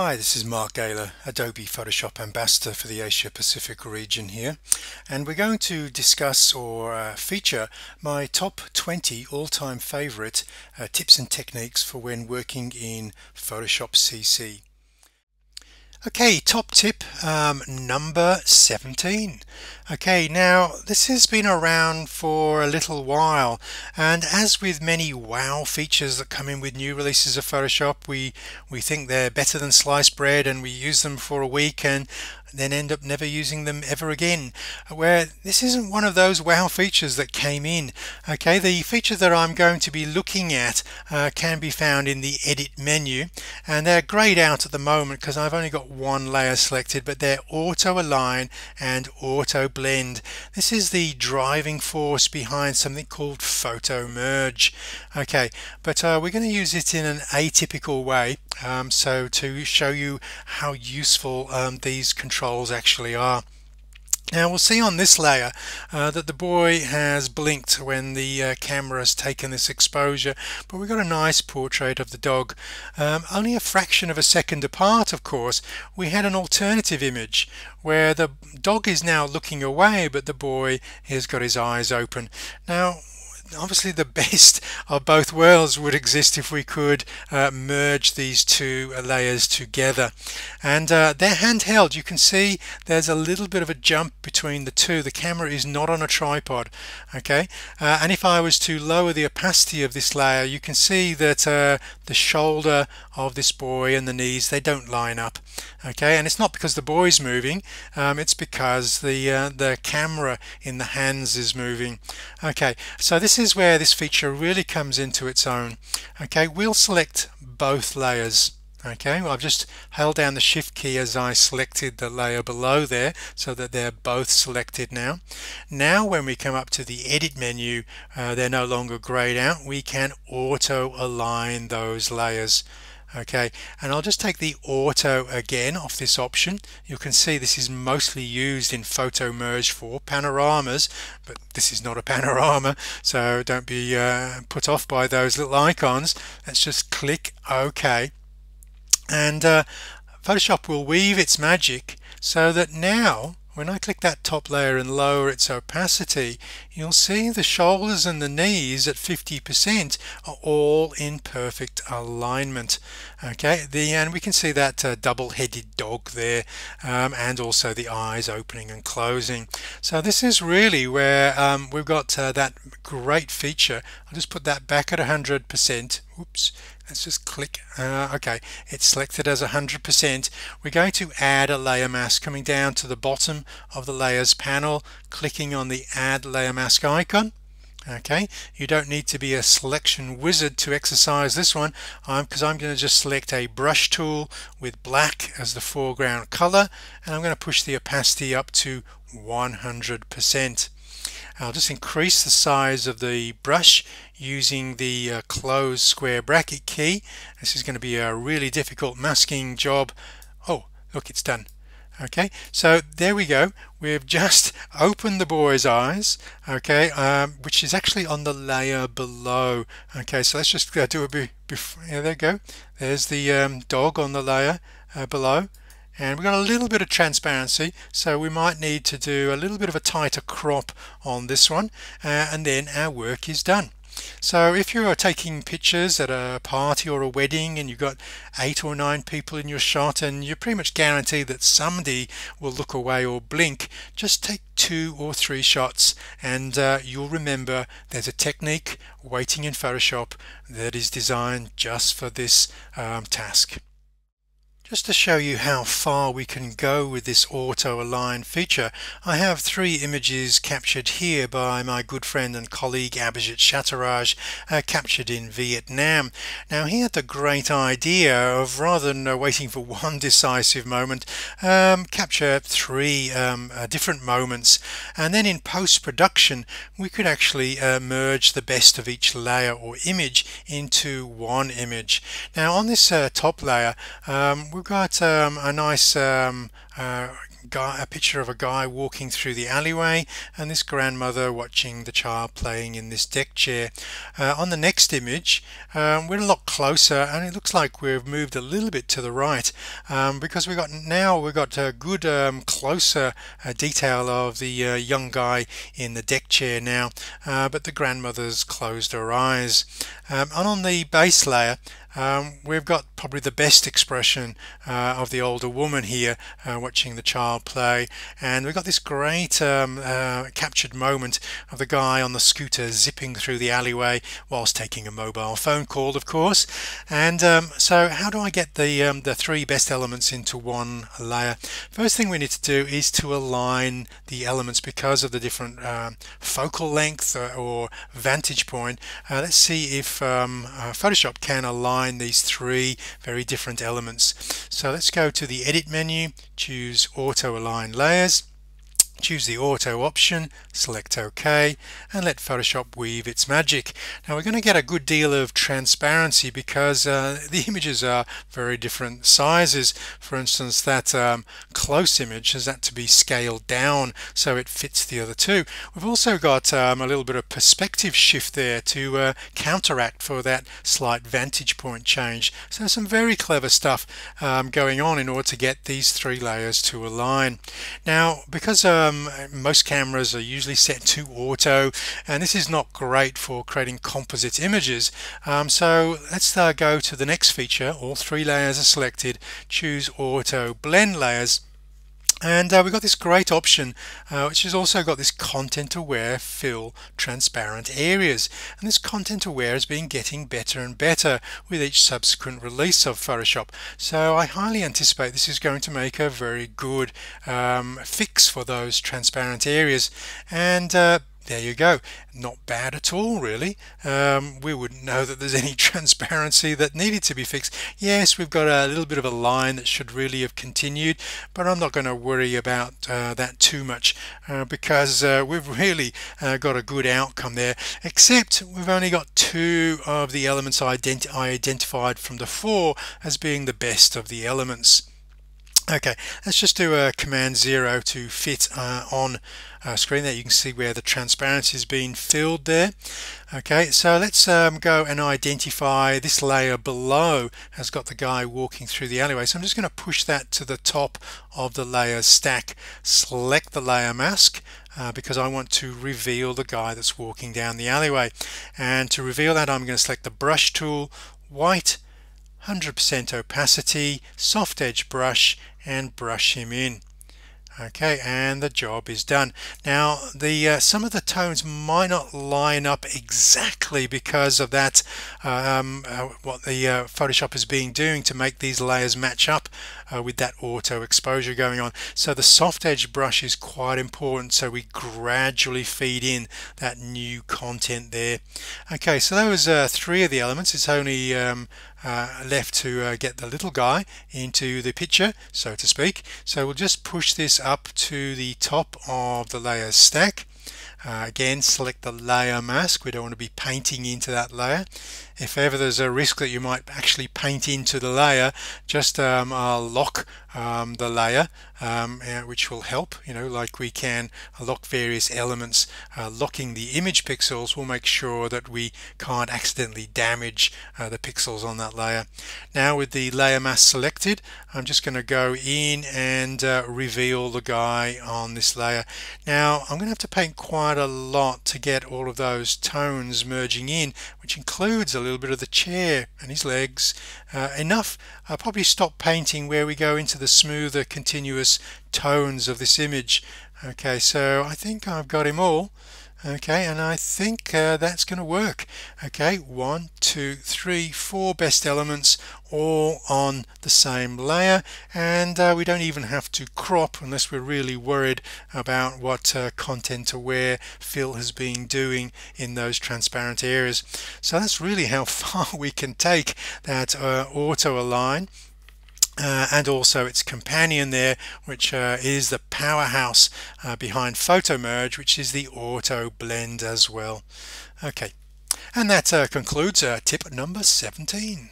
Hi, this is Mark Galer, Adobe Photoshop Ambassador for the Asia Pacific region here and we're going to discuss or uh, feature my top 20 all-time favorite uh, tips and techniques for when working in Photoshop CC. Okay, top tip um, number 17. Okay, now this has been around for a little while and as with many wow features that come in with new releases of Photoshop, we, we think they're better than sliced bread and we use them for a week and then end up never using them ever again where this isn't one of those wow features that came in okay the feature that I'm going to be looking at uh, can be found in the edit menu and they're grayed out at the moment because I've only got one layer selected but they're auto align and auto blend this is the driving force behind something called photo merge okay but uh, we're going to use it in an atypical way um, so to show you how useful um, these controls actually are now we'll see on this layer uh, that the boy has blinked when the uh, camera has taken this exposure but we've got a nice portrait of the dog. Um, only a fraction of a second apart of course we had an alternative image where the dog is now looking away but the boy has got his eyes open. Now obviously the best of both worlds would exist if we could uh, merge these two layers together. And uh, they're handheld. You can see there's a little bit of a jump between the two. The camera is not on a tripod okay? Uh, and if I was to lower the opacity of this layer you can see that uh, the shoulder of this boy and the knees they don't line up okay? And it's not because the boy's moving um, it's because the uh, the camera in the hands is moving okay? So this is where this feature really comes into its own. Okay we'll select both layers. Okay well, I've just held down the shift key as I selected the layer below there so that they're both selected now. Now when we come up to the edit menu uh, they're no longer grayed out. We can auto align those layers okay and I'll just take the auto again off this option. You can see this is mostly used in photo merge for panoramas but this is not a panorama so don't be uh, put off by those little icons. Let's just click OK. And uh, Photoshop will weave its magic so that now when I click that top layer and lower its opacity you'll see the shoulders and the knees at 50% are all in perfect alignment. Okay the and we can see that uh, double-headed dog there um, and also the eyes opening and closing. So this is really where um, we've got uh, that great feature. I'll just put that back at 100% oops let's just click uh, okay. It's selected as 100% we're going to add a layer mask coming down to the bottom of the layers panel clicking on the add layer mask icon. Okay. You don't need to be a selection wizard to exercise this one. Because I'm, because I'm going to just select a brush tool with black as the foreground color and I'm going to push the opacity up to 100% I'll just increase the size of the brush using the uh, close square bracket key. This is going to be a really difficult masking job. Oh look it's done. Okay so there we go. We've just opened the boy's eyes okay um, which is actually on the layer below. Okay so let's just uh, do a bit yeah, there you go. There's the um, dog on the layer uh, below and we've got a little bit of transparency so we might need to do a little bit of a tighter crop on this one uh, and then our work is done. So if you are taking pictures at a party or a wedding and you've got eight or nine people in your shot and you're pretty much guaranteed that somebody will look away or blink just take two or three shots and uh, you'll remember there's a technique waiting in Photoshop that is designed just for this um, task just to show you how far we can go with this auto align feature I have three images captured here by my good friend and colleague Abhijit Chattaraj uh, captured in Vietnam. Now he had the great idea of rather than uh, waiting for one decisive moment um, capture three um, uh, different moments. And then in post-production we could actually uh, merge the best of each layer or image into one image. Now on this uh, top layer um, we've got um, a nice um, uh, guy a picture of a guy walking through the alleyway and this grandmother watching the child playing in this deck chair. Uh, on the next image um, we're a lot closer and it looks like we've moved a little bit to the right um, because we got now we've got a good um, closer uh, detail of the uh, young guy in the deck chair now uh, but the grandmother's closed her eyes. Um, and on the base layer um, we've got probably the best expression uh, of the older woman here uh, watching the child play. And we've got this great um, uh, captured moment of the guy on the scooter zipping through the alleyway whilst taking a mobile phone call of course. And um, so how do I get the um, the three best elements into one layer? First thing we need to do is to align the elements because of the different um, focal length uh, or vantage point. Uh, let's see if um, uh, Photoshop can align these three very different elements. So let's go to the edit menu choose auto align layers choose the auto option select OK and let Photoshop weave its magic. Now we're going to get a good deal of transparency because uh, the images are very different sizes. For instance that um, close image has that to be scaled down so it fits the other two. We've also got um, a little bit of perspective shift there to uh, counteract for that slight vantage point change. So some very clever stuff um, going on in order to get these three layers to align. Now because uh, um, most cameras are usually set to auto and this is not great for creating composite images. Um, so let's uh, go to the next feature. All three layers are selected. Choose auto blend layers and uh, we've got this great option uh, which has also got this content aware fill transparent areas. And this content aware has been getting better and better with each subsequent release of Photoshop. So I highly anticipate this is going to make a very good um, fix for those transparent areas. And uh, there you go. Not bad at all really. Um, we wouldn't know that there's any transparency that needed to be fixed. Yes we've got a little bit of a line that should really have continued but I'm not going to worry about uh, that too much uh, because uh, we've really uh, got a good outcome there except we've only got two of the elements I, ident identified from the four as being the best of the elements okay let's just do a command zero to fit uh, on uh, screen there. You can see where the transparency has been filled there. Okay so let's um, go and identify this layer below has got the guy walking through the alleyway. So I'm just going to push that to the top of the layer stack. Select the layer mask uh, because I want to reveal the guy that's walking down the alleyway. And to reveal that I'm going to select the brush tool white 100% opacity soft edge brush and brush him in. Okay and the job is done. Now the uh, some of the tones might not line up exactly because of that um, uh, what the uh, Photoshop is being doing to make these layers match up uh, with that auto exposure going on. So the soft edge brush is quite important so we gradually feed in that new content there. Okay so was uh, three of the elements. It's only um, uh, left to uh, get the little guy into the picture so to speak. So we'll just push this up to the top of the layer stack. Uh, again select the layer mask. We don't want to be painting into that layer. If ever there's a risk that you might actually paint into the layer just um, lock um, the layer um, uh, which will help you know like we can lock various elements uh, locking the image pixels will make sure that we can't accidentally damage uh, the pixels on that layer. Now with the layer mask selected I'm just going to go in and uh, reveal the guy on this layer. Now I'm gonna have to paint quite a lot to get all of those tones merging in which includes a little bit of the chair and his legs. Uh, enough. I'll probably stop painting where we go into the smoother continuous tones of this image. Okay so I think I've got him all. Okay and I think uh, that's going to work. Okay one two three four best elements all on the same layer. And uh, we don't even have to crop unless we're really worried about what uh, content aware fill has been doing in those transparent areas. So that's really how far we can take that uh, auto align uh, and also its companion there which uh, is the powerhouse uh, behind photo merge which is the auto blend as well. Okay. And that uh, concludes uh, tip number 17